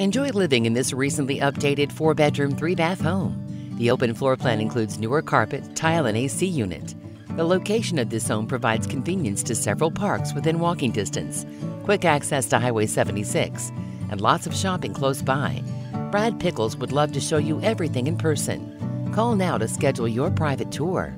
Enjoy living in this recently updated four bedroom, three bath home. The open floor plan includes newer carpet, tile, and AC unit. The location of this home provides convenience to several parks within walking distance, quick access to Highway 76, and lots of shopping close by. Brad Pickels would love to show you everything in person. Call now to schedule your private tour.